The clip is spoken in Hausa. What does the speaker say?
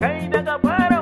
Kai daga fara